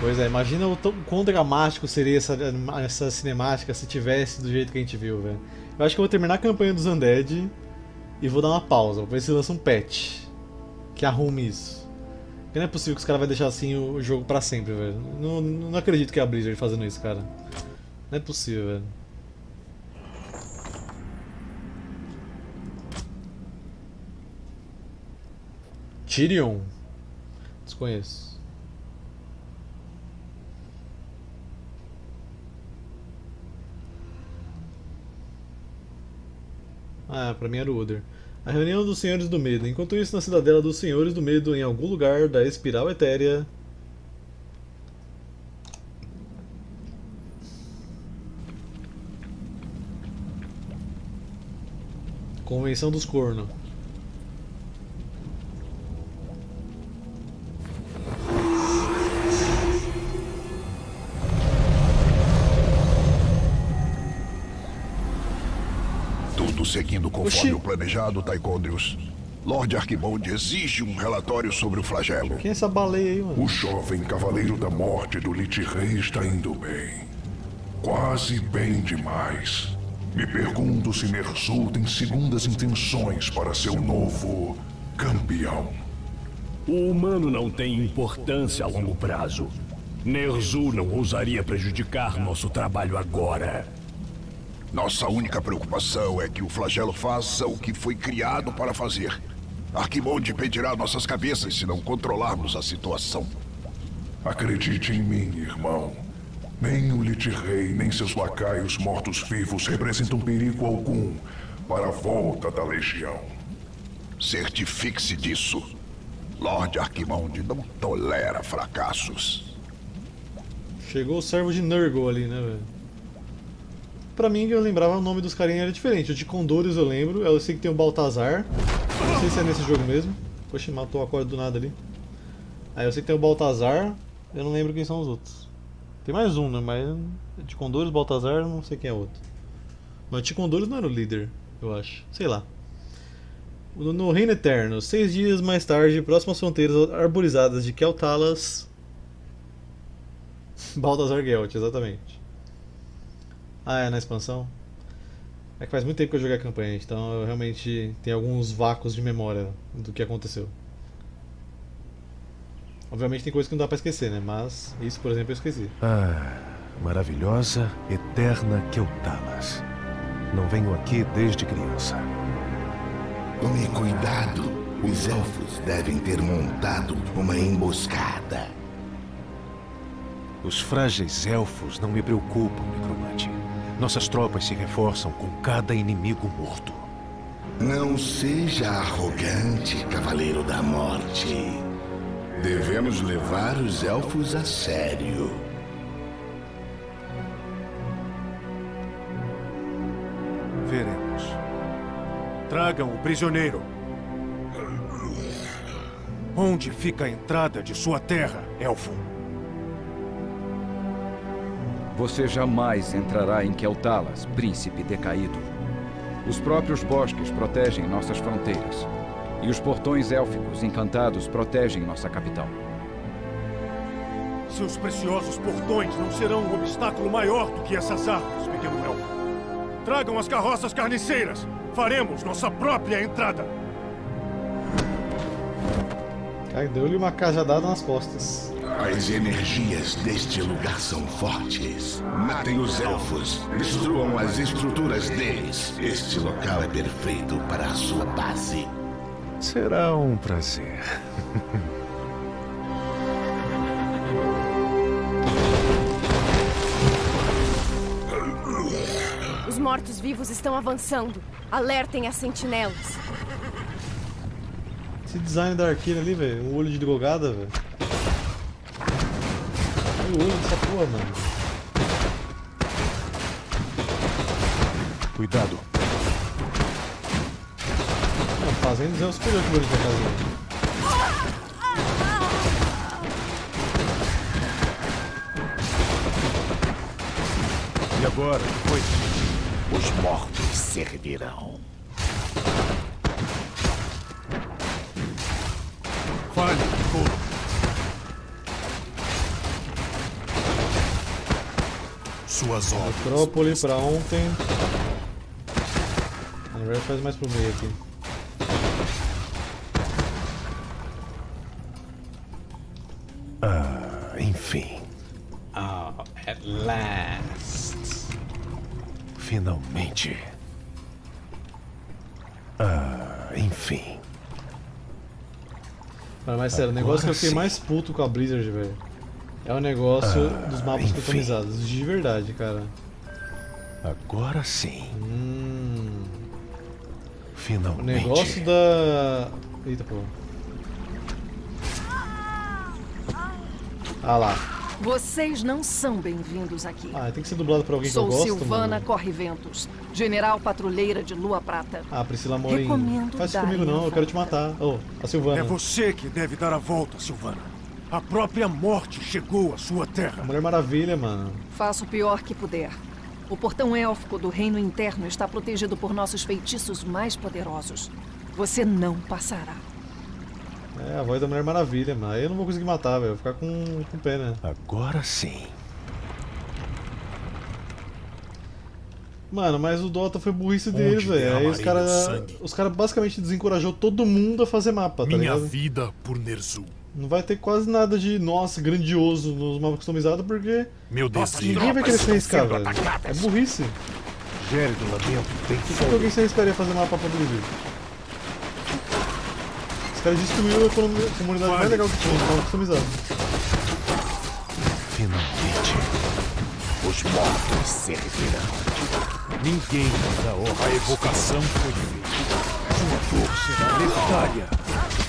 Pois é, imagina o tão- quão dramático seria essa, essa cinemática se tivesse do jeito que a gente viu, velho. Eu acho que eu vou terminar a campanha dos Undead e vou dar uma pausa, vou ver se lança um patch que arrume isso. Porque não é possível que os caras vão deixar assim o jogo pra sempre, velho. Não, não acredito que é a Blizzard fazendo isso, cara. Não é possível, velho. Tyrion? Desconheço. Ah, pra mim era o Uder. A reunião dos Senhores do Medo. Enquanto isso, na cidadela dos Senhores do Medo, em algum lugar da espiral etérea. Convenção dos Corno. Seguindo conforme Oxi. o planejado, Taekondrius. Lord Arquibald exige um relatório sobre o flagelo. Quem é essa baleia aí, mano? O jovem cavaleiro da morte do Lich Rei está indo bem. Quase bem demais. Me pergunto se Ner'zhul tem segundas intenções para seu novo campeão. O humano não tem importância a longo prazo. Ner'zhul não ousaria prejudicar nosso trabalho agora. Nossa única preocupação é que o flagelo faça o que foi criado para fazer. Arquibald pedirá nossas cabeças se não controlarmos a situação. Acredite em mim, irmão. Nem o Lich Rei, nem seus lacaios mortos-vivos representam perigo algum para a volta da Legião. Certifique-se disso. Lord Arquimond não tolera fracassos. Chegou o servo de Nurgle ali, né, velho? Pra mim, eu lembrava o nome dos carinhas era diferente. O de Condores eu lembro, eu sei que tem o Baltazar. Não sei se é nesse jogo mesmo. Poxa, matou a corda do nada ali. Aí eu sei que tem o Baltazar, eu não lembro quem são os outros. Tem mais um, né? Mas de Condores, Baltazar, eu não sei quem é outro. Mas de Condores não era o líder, eu acho. Sei lá. No Reino Eterno, seis dias mais tarde, próximas fronteiras arborizadas de Keltalas. Baltazar Gelt, exatamente. Ah, é na expansão? É que faz muito tempo que eu joguei a campanha, então eu realmente tenho alguns vácuos de memória do que aconteceu. Obviamente tem coisa que não dá pra esquecer, né? Mas isso, por exemplo, eu esqueci. Ah, maravilhosa, eterna Keltalas. Não venho aqui desde criança. Tome cuidado. Os elfos devem ter montado uma emboscada. Os frágeis elfos não me preocupam, necromante. Nossas tropas se reforçam com cada inimigo morto. Não seja arrogante, Cavaleiro da Morte. Devemos levar os elfos a sério. Veremos. Tragam o prisioneiro. Onde fica a entrada de sua terra, elfo? Você jamais entrará em Keltalas, príncipe decaído. Os próprios bosques protegem nossas fronteiras. E os portões élficos encantados protegem nossa capital. Seus preciosos portões não serão um obstáculo maior do que essas árvores, pequeno elfo. Tragam as carroças carniceiras. Faremos nossa própria entrada. Cara, deu-lhe uma cajadada nas costas. As energias deste lugar são fortes. Matem os elfos. Destruam as estruturas deles. Este local é perfeito para a sua base. Será um prazer. Os mortos-vivos estão avançando. Alertem as sentinelas. Esse design da arqueira ali, velho. Um olho de drogada, velho. Olha o olho dessa porra, mano. Cuidado. Não, fazendo é os colhões que. E agora? O que foi? Os mortos servirão. Fale, Suas ordens. Metrópole pra ontem. Na verdade faz mais pro meio aqui. Enfim, Ah, at last. finalmente. Ah, enfim. Mas sério, o negócio que eu fiquei mais puto com a Blizzard, velho. É o negócio dos mapas enfim. customizados. De verdade, cara. Agora sim. Hum. O Finalmente. negócio da. Eita, pô. Ah lá. Vocês não são bem-vindos aqui. Ah, tem que ser dublado pra alguém Sou que eu gosto, Silvana mano. Corre-Ventos, general patrulheira de Lua Prata. Ah, Priscila Morim. Recomendo Faz isso comigo não, eu quero te matar. Oh, a Silvana. É você que deve dar a volta, Silvana. A própria morte chegou à sua terra. Mulher Maravilha, mano. Faço o pior que puder. O portão élfico do reino interno está protegido por nossos feitiços mais poderosos. Você não passará. É, a voz da Mulher Maravilha, mano. Aí eu não vou conseguir matar, velho. Vou ficar com, com pena. Agora sim. Mano, mas o Dota foi burrice Onde deles, velho. Aí os caras. Os caras basicamente desencorajou todo mundo a fazer mapa, tá Minha ligado? vida por Ner'zhul. Não vai ter quase nada de, nossa, grandioso nos mapas customizados, porque Meu desejo. ninguém vai querer se arriscar, velho. É burrice. Gere do lamento tem Por que, alguém se arriscaria a fazer mapa pra Blizzard? Os caras destruíram a comunidade mais legal que tinha, os mapas customizados. Finalmente. Os mortos servirão. Ninguém me dá ordem. A evocação foi feita. Sua dor será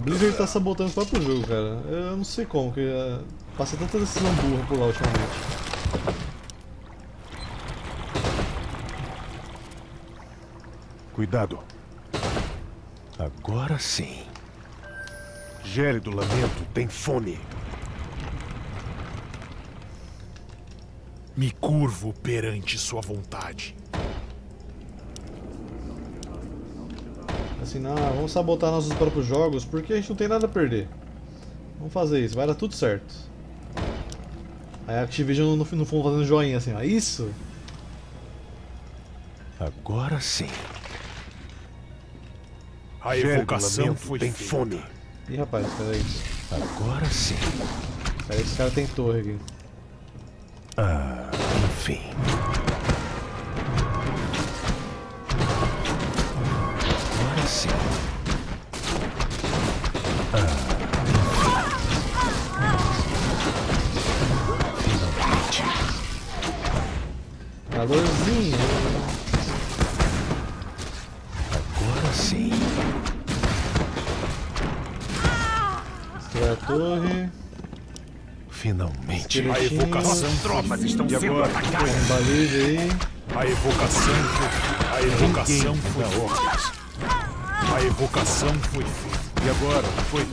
Blizzard tá sabotando o próprio jogo, cara. Eu não sei como, que eh, passa tanta decisão burra por lá ultimamente. Cuidado. Agora sim. Gere do lamento tem fome. Me curvo perante sua vontade. Assim, não, vamos sabotar nossos próprios jogos porque a gente não tem nada a perder. Vamos fazer isso, vai dar tudo certo. Aí a Activision no, no fundo fazendo joinha assim, ó. Isso! Agora sim. A evocação foi tem feita. fome. Ih, rapaz, peraí. Agora sim. Peraí, esse cara tem torre aqui. Ah, enfim. Agora sim. Ah. Finalmente. Calorzinho. Agora sim. Destrói a torre. Finalmente. A evocação Tropas estão E sendo agora? atacadas. Um aí. A evocação A evocação foi feita. A evocação foi feita. E agora? Foi.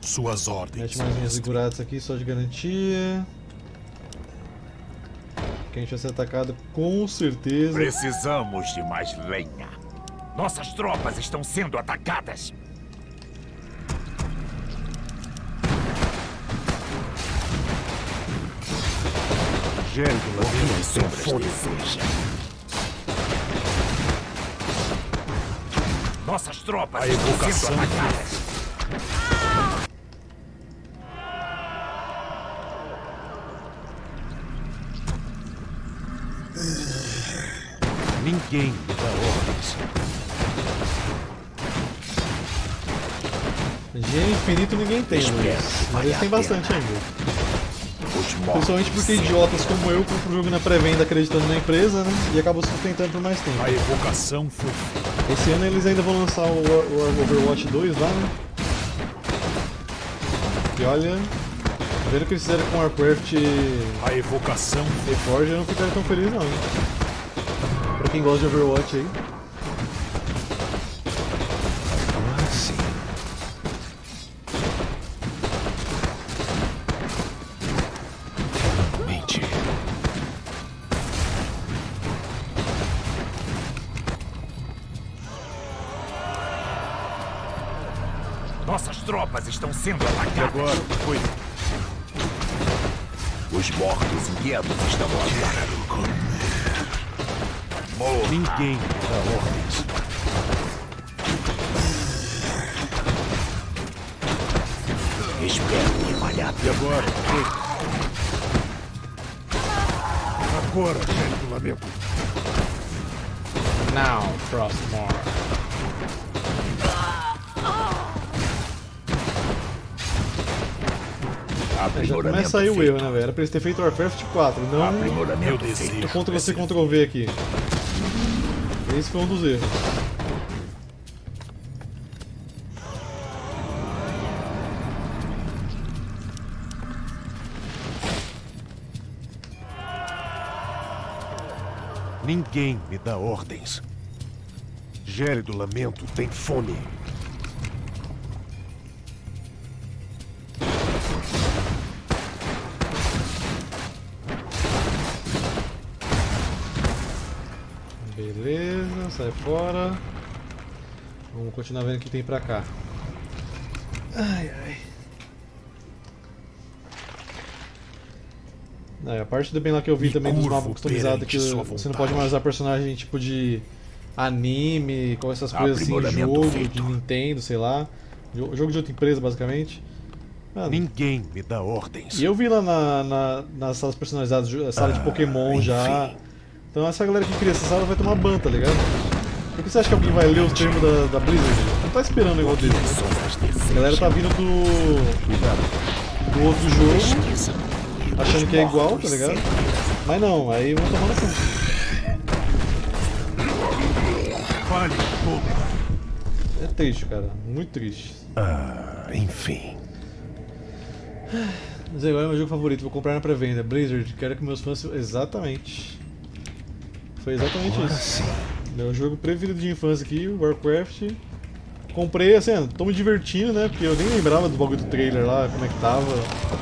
Suas ordens. Mete mais linhas seguradas aqui só de garantia. Que a gente vai ser atacado com certeza. Precisamos de mais lenha. Nossas tropas estão sendo atacadas. Lamento tem fome. Nossas tropas A estão evocação sendo atacadas. Ninguém me dá ordens. G infinito ninguém tem. Mas eles têm bastante ainda. Principalmente porque idiotas como eu compram o jogo na pré-venda acreditando na empresa, né? E acabam sustentando por mais tempo. A evocação foi. Esse ano eles ainda vão lançar o, o Overwatch 2 lá, né? E olha, vendo o que eles fizeram com Warcraft A evocação foi Reforged, eu não ficaria tão feliz não. Pra quem gosta de Overwatch aí. Sendo atacadas. E agora? Foi. Os mortos inquietos estão lá. Morra. Ninguém dá ordens. Espero que falhar. E agora? Foi. Agora, Gênio do Lamento. Now, Frostmore. É, já começa aí o erro, né, velho? Era pra eles terem feito Warcraft 4, não Aprimoramento Meu feito. Ctrl C, Ctrl V aqui. Esse foi um dos erros. Ninguém me dá ordens. Gélido Lamento tem fome. Fora. Vamos continuar vendo o que tem pra cá. Ai, ai. Aí, a parte do bem lá que eu vi Me também dos mapas customizados que você não pode mais usar personagem tipo de anime, com essas coisas assim, jogo, feito. de Nintendo, sei lá. Jo- Jogo de outra empresa, basicamente. Mano, Ninguém me dá ordens. e eu vi lá na, na, nas salas personalizadas, sala de Pokémon já. enfim. Então essa galera que cria essa sala vai tomar ban, tá ligado? Que você acha que alguém vai ler os termos da, da Blizzard? Não tá esperando um negócio desse, né? A galera tá vindo do. do outro jogo, achando que é igual, tá ligado? Mas não, aí vão tomar no cu. Fale. É triste, cara. Muito triste. Ah, enfim. Mas agora é meu jogo favorito, vou comprar na pré-venda. Blizzard, quero que meus fãs. Exatamente. Foi exatamente isso. sim. É o jogo preferido de infância aqui, Warcraft. Comprei, assim, tô me divertindo, né? Porque eu nem lembrava do bagulho do trailer lá, como é que tava.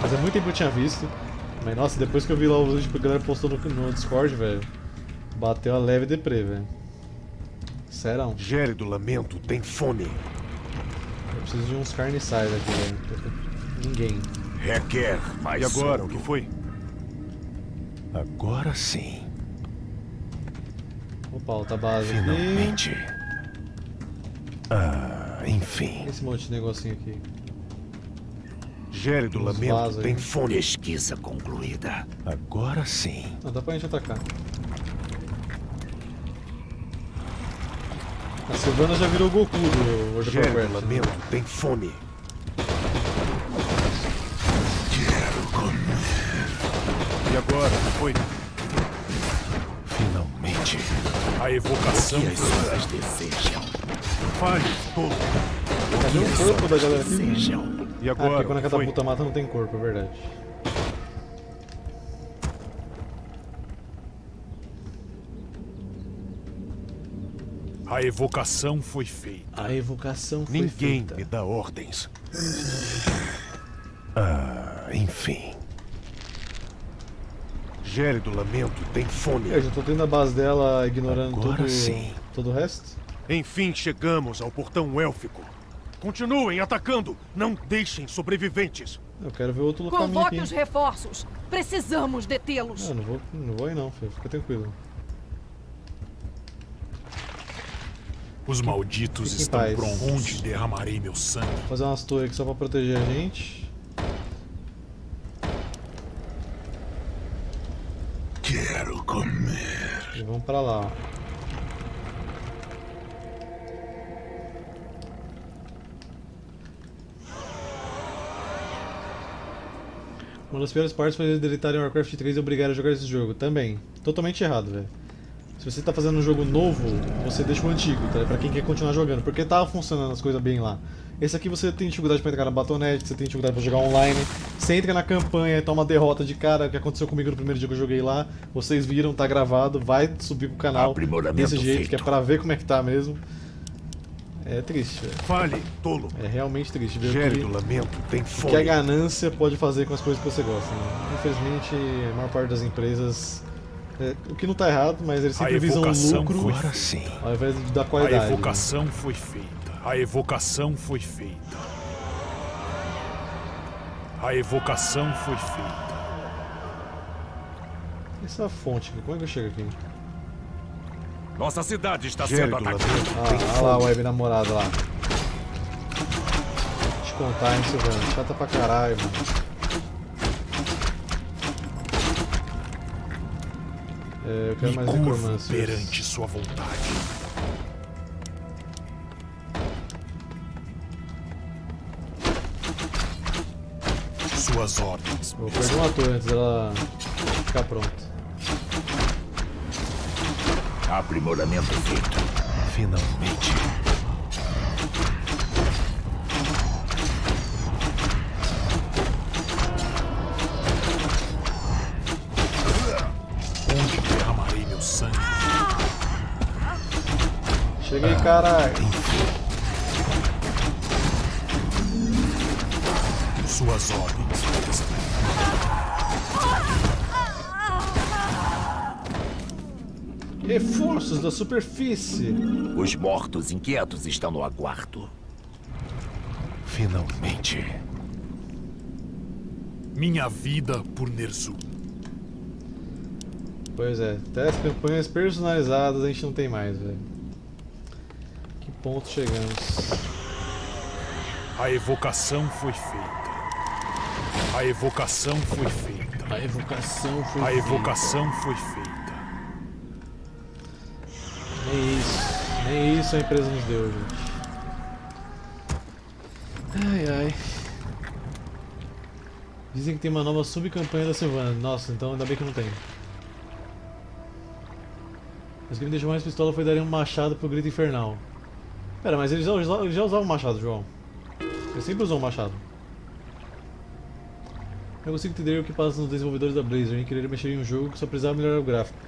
Fazia muito tempo que eu tinha visto. Mas nossa, depois que eu vi lá o vídeo que a galera postou no, no Discord, velho. Bateu a leve deprê, velho. Serão. Gélido Lamento tem fome. Eu preciso de uns carniçais aqui, velho. Ninguém. Requer mais E agora, o que foi? Agora sim. Opa, alta base aqui. Finalmente. Ah, enfim. Esse monte de negocinho aqui. Gélido Uns Lamento tem fome. Pesquisa concluída. Agora sim. Não, dá pra gente atacar. A Silvana já virou Goku do World Gélido né? Lamento tem fome. E agora, o que foi? A evocação. Que as sombras desejam. Fale, todo. Cadê o corpo da galera aqui? Desejam. E Ah, porque agora, quando a foi? catapulta mata não tem corpo, é verdade. A evocação foi feita. A evocação foi Ninguém feita. me dá ordens. Ah, enfim. Gélido Lamento tem fome. Eu já tô tendo a base dela ignorando Agora todo, sim. todo o resto. Enfim, chegamos ao portão élfico. Continuem atacando. Não deixem sobreviventes. Eu quero ver outro caminho Convoque os reforços. Precisamos detê-los. Não, não vou, não vou aí não, filho. Fica tranquilo. Os malditos Fique estão prontos. Onde derramarei meu sangue? Vou fazer umas torres aqui só pra proteger a gente. Quero vamos pra lá, ó. Uma das piores partes foi eles deletarem Warcraft 3 e obrigarem a jogar esse jogo. Também. Totalmente errado, velho. Se você tá fazendo um jogo novo, você deixa o antigo, tá? Pra quem quer continuar jogando. Porque tava funcionando as coisas bem lá. Esse aqui você tem dificuldade pra entrar na Battle.net, você tem dificuldade pra jogar online. Você entra na campanha e toma derrota de cara, que aconteceu comigo no primeiro dia que eu joguei lá. Vocês viram, tá gravado, vai subir pro canal desse jeito, feito. que é pra ver como é que tá mesmo. É triste, velho. Fale, tolo. É realmente triste ver o Gélido que, Lamento tem o que a fome. ganância pode fazer com as coisas que você gosta. Né? Infelizmente, a maior parte das empresas. É, o que não tá errado, mas eles A sempre visam evocação lucro foi Agora sim. ao invés da A qualidade. né? evocação foi feita. A evocação foi feita. A evocação foi feita. Essa fonte aqui, como é que eu chego aqui? Nossa cidade está Gérgula, sendo atacada. Ah, olha lá o web namorado lá. Deixa eu contar, hein, Silvano. Chata pra caralho, mano. É, eu quero Me mais necromancers. perante sua vontade. Suas ordens. Vou perder uma torre antes dela ficar pronta. Aprimoramento feito. Finalmente. Caralho. Suas ordens. Reforços da superfície. Os mortos inquietos estão no aguardo. Finalmente. Minha vida por Nerzu. Pois é, até as campanhas personalizadas a gente não tem mais, velho. Ponto chegamos? A evocação foi feita. A evocação foi feita. A evocação foi A feita. evocação foi feita. Nem isso, nem isso a empresa nos deu, gente. Ai ai. Dizem que tem uma nova subcampanha da Silvana. Nossa, então ainda bem que não tem. Mas o que me deixou mais pistola foi darem um machado pro grito infernal. Pera, mas eles já, eles já usavam machado, João. Eles sempre usam machado. Eu consigo entender o que passa nos desenvolvedores da Blizzard em querer mexer em um jogo que só precisava melhorar o gráfico.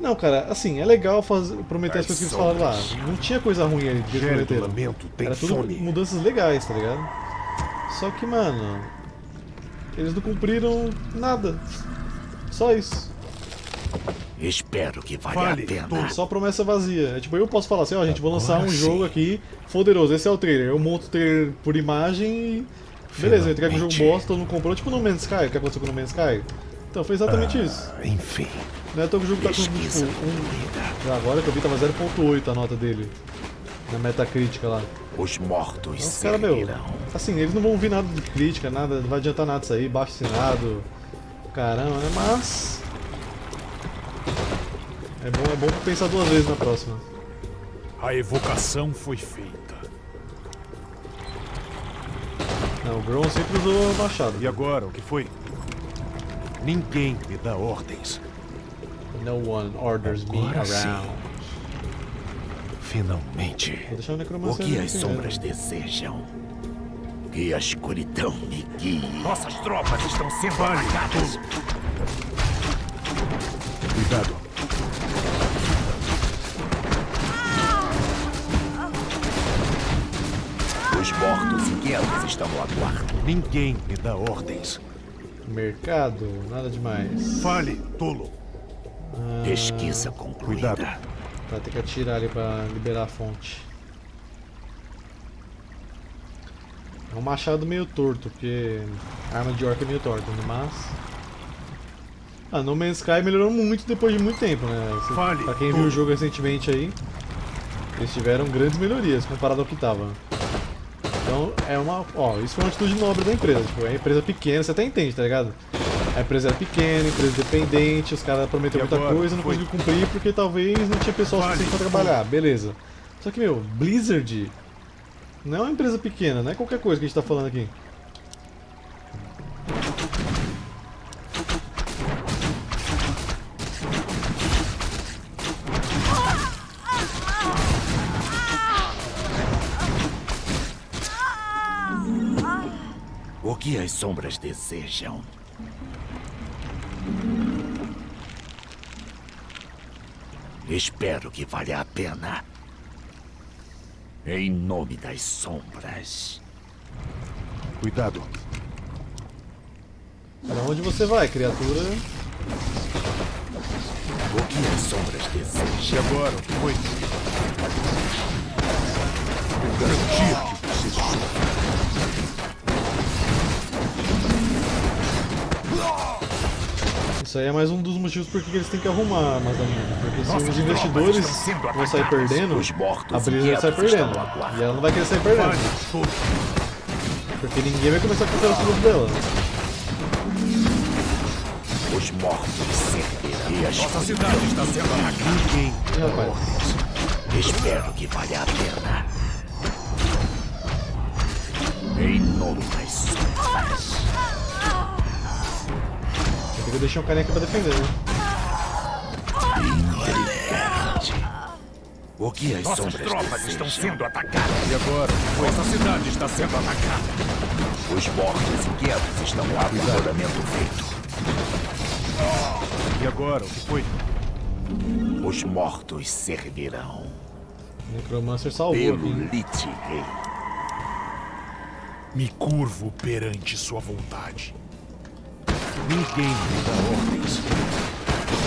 Não, cara, assim, é legal fazer, prometer as As coisas que eles falaram lá. Não tinha coisa ruim ali que eles prometeram. Era tudo fome. mudanças legais, tá ligado? Só que, mano, eles não cumpriram nada. Só isso. Espero que valha Fale, a pena. Só promessa vazia. É tipo, eu posso falar assim, ó, gente, vou lançar Agora um sim. jogo aqui poderoso. Esse é o trailer. Eu monto o trailer por imagem e. Beleza, eu entrego o jogo bosta, todo mundo comprou. Tipo no Man's Sky, o que aconteceu com o No Man's Sky? Então foi exatamente isso. Ah, enfim. Não é tão que o jogo tá com tipo, um. Agora que eu vi tava 0.8 a nota dele. Na Metacritica lá. Os mortos Então, os caras, meu, assim, eles não vão ouvir nada de crítica, nada, não vai adiantar nada isso aí, baixo assinado, caramba, né? Mas. É bom, é bom pensar duas vezes na próxima. A evocação foi feita. Não, o Grom sempre usou machado. E agora, o que foi? Ninguém me dá ordens. No one orders me Agora sim. around. Finalmente. Vou deixar o que as sombras desejam? Que a escuridão me guie. Nossas tropas estão sendo atacadas. Ninguém me dá ordens. Mercado, nada demais. Fale, tolo. Ah, Pesquisa concluída. Cuidado. Tá, tem que atirar ali pra liberar a fonte. É um machado meio torto, porque a arma de orc é meio torta, né? mas... Ah, No Man's Sky melhorou muito depois de muito tempo, né? Cê- Fale, pra quem viu o jogo recentemente aí, eles tiveram grandes melhorias comparado ao que tava. Então é uma. Ó, isso foi uma atitude nobre da empresa. Tipo, é uma empresa pequena, você até entende, tá ligado? A empresa era pequena, empresa dependente, os caras prometeram muita coisa, não conseguiu cumprir porque talvez não tinha pessoal suficiente pra trabalhar, beleza. Só que, meu, Blizzard não é uma empresa pequena, não é qualquer coisa que a gente tá falando aqui. As sombras desejam? Espero que valha a pena. Em nome das sombras. Cuidado. Pra onde você vai, criatura? O que as sombras E desejam? agora, o que foi? Vou garantir que você sofra. Isso aí é mais um dos motivos por que eles têm que arrumar armazenamento. Porque se Nossas os investidores vão sair perdendo, Os mortos a Blizzard sai perdendo. E ela não vai querer sair perdendo. Porque ninguém vai começar a confiar no produto dela. Os mortos servirão. E as Nossa cidade está sendo atacada. Rapaz. Espero que valha a pena. Em nome das sombras. Tem que deixar um carinha aqui pra defender, né? Intrigante. O que as Nossas sombras tropas estão desejam? sendo atacadas. E agora? Nossa cidade está sendo atacada. Os mortos inquietos estão no aprimoramento feito. E agora? O que foi? Os mortos servirão. O Necromancer salvou Pelo Rei. Me curvo perante sua vontade. Ninguém me dá ordens.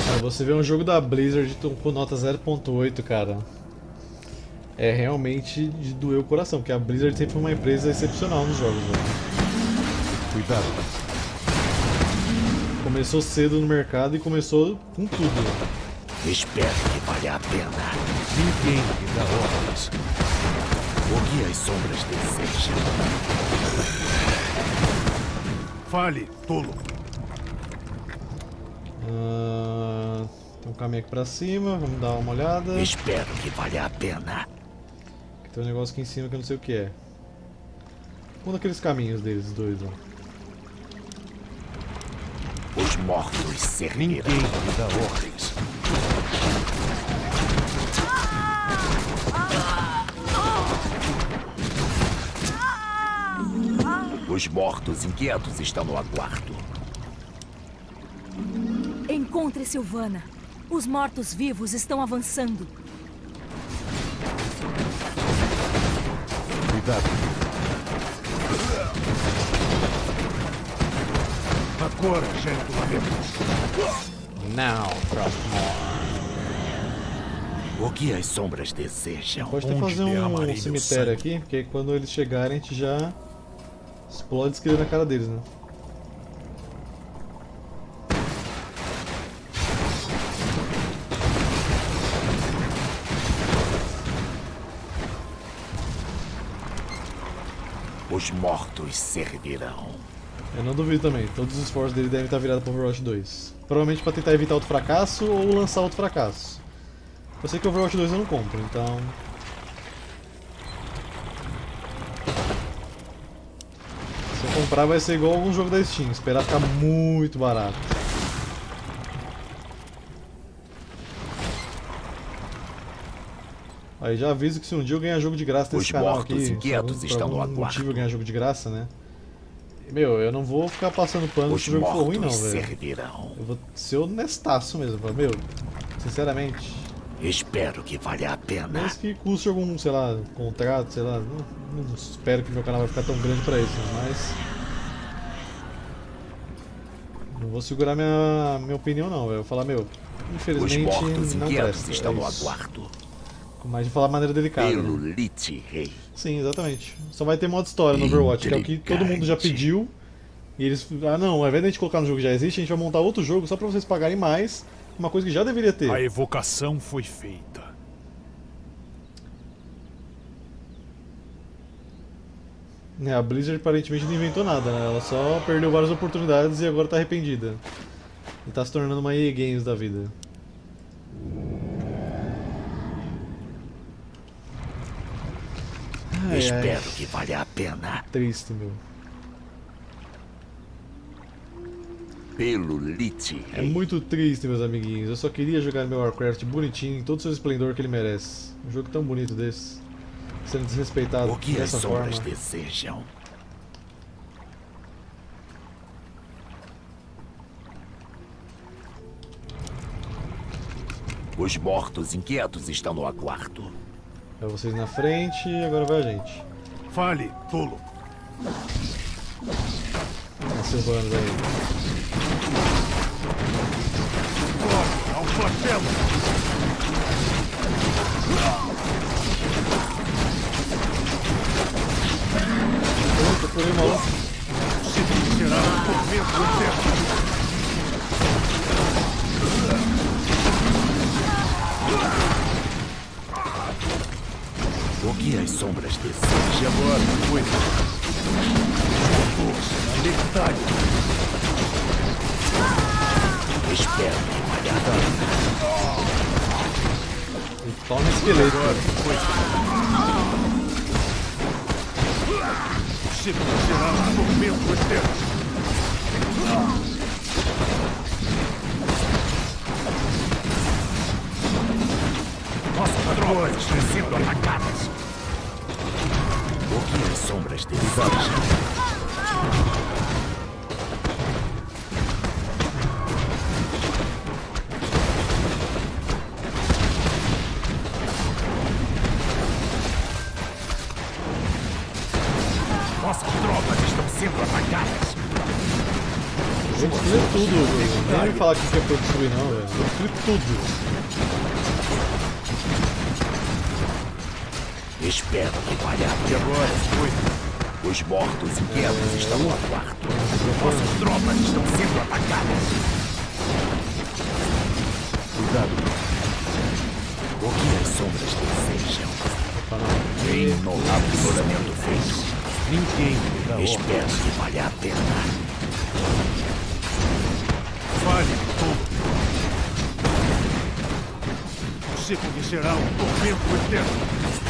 Cara, você vê um jogo da Blizzard com nota 0.8, cara. É realmente de doer o coração, porque a Blizzard sempre foi uma empresa excepcional nos jogos, velho. Cuidado. Começou cedo no mercado e começou com tudo. Espero que valha a pena. Ninguém me dá ordens. O que as sombras desejam? Fale, tolo. Ah, tem um caminho aqui pra cima, vamos dar uma olhada. Espero que valha a pena. Tem um negócio aqui em cima que eu não sei o que é. Um daqueles caminhos deles, dois, ó. Os mortos servirão. Ninguém me dá ordens. Os mortos inquietos estão no aguardo. Encontre Silvana. Os mortos-vivos estão avançando. Cuidado. Agora, gentleman. Now, Frostmourne. O que as sombras desejam? Pode até fazer um cemitério sangue? aqui, porque quando eles chegarem a gente já explode escrever na cara deles, né? Os mortos servirão. Eu não duvido também, todos os esforços dele devem estar virados para Overwatch 2. Provavelmente para tentar evitar outro fracasso ou lançar outro fracasso. Eu sei que Overwatch 2 eu não compro, então. Se eu comprar vai ser igual algum jogo da Steam, esperar ficar muito barato. Aí já aviso que se um dia eu ganhar jogo de graça nesse Os canal aqui, inquietos por estão no algum motivo eu ganhar jogo de graça, né? Meu, eu não vou ficar passando pano Os se o jogo for ruim não, velho. Eu vou ser honestaço mesmo, meu, sinceramente. Espero que valha a pena. Mesmo que custe algum, sei lá, contrato, sei lá, não, não espero que meu canal vai ficar tão grande pra isso, mas. Não vou segurar minha, minha opinião não, velho. Eu vou falar, meu, Os infelizmente mortos não presta. estão é no aguardo. Mas de falar de maneira delicada. Pelo Né? Lich Rei. Sim, exatamente. Só vai ter modo história no Overwatch, que é o que todo mundo já pediu. E eles. Ah não, ao invés de a gente colocar no jogo que já existe, a gente vai montar outro jogo só pra vocês pagarem mais. Uma coisa que já deveria ter. A evocação foi feita. É, a Blizzard aparentemente não inventou nada, né? Ela só perdeu várias oportunidades e agora tá arrependida. E tá se tornando uma EA Games da vida. Ai, Espero ai, que valha a pena. triste, meu. Pelo Lich É muito triste, meus amiguinhos. Eu só queria jogar meu Warcraft bonitinho, em todo o seu esplendor que ele merece. Um jogo tão bonito desse. Sendo desrespeitado O que as dessa forma. sombras desejam? Os mortos inquietos estão no aguardo. Vai vocês na frente e agora vai a gente. Fale, tolo. Esses bandos aí. Ao quartel! Pronto, por aí, maluco. Se será um tormento eterno que as sombras desejam? Agora, coisa. Força na letalha. Espero que valha a pena. E toma esqueleto. Você será um tormento eterno. Nossas tropas estão sendo atacadas. O que as sombras desejam? Nossas tropas estão sendo atacadas. Vou destruir tudo, velho. Nem me falar que que é destruir não, velho. Vou destruir tudo. Espero que valha a pena. agora, Os mortos inquietos estão no quarto. Nossas tropas estão sendo atacadas. Cuidado. O que as sombras desejam? Em aprimoramento feito. Ninguém Espero que valha a pena. Vale tudo. Você conhecerá um tormento eterno.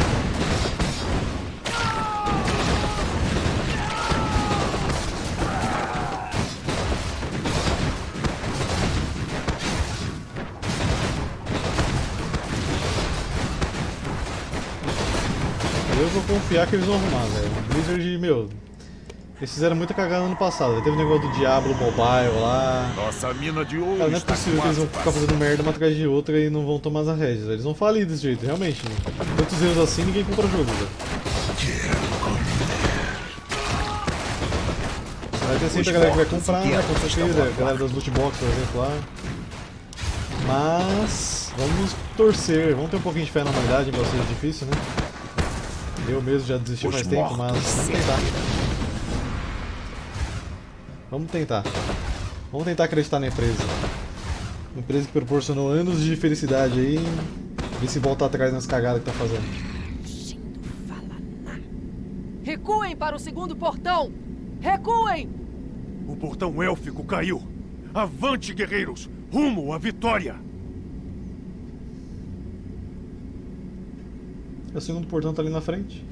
Eu vou confiar que eles vão arrumar, velho. Blizzard, meu. Eles fizeram muita cagada no passado. Teve o negócio do Diablo Mobile lá. Nossa mina de ouro Cara, não é possível que eles vão ficar fazendo merda uma atrás de outra e não vão tomar as rédeas. Eles vão falir desse jeito, realmente. Né? Tantos erros assim, ninguém compra jogo, velho. Vai ter sempre a galera que vai comprar, né? Com certeza. A galera das loot box, por exemplo, lá. Mas... Vamos torcer. Vamos ter um pouquinho de fé na humanidade, embora seja difícil, né? Eu mesmo já desisti Os faz tempo, mas vamos tentar. Vamos tentar. Vamos tentar acreditar na empresa. Uma empresa que proporcionou anos de felicidade aí. Ver se volta atrás nas cagadas que tá fazendo. Recuem para o segundo portão! Recuem! O portão élfico caiu. Avante, guerreiros! Rumo à vitória! O segundo portão tá ali na frente.